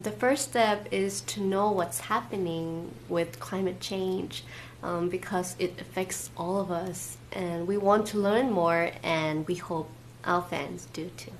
The first step is to know what's happening with climate change um, because it affects all of us and we want to learn more and we hope our fans do too.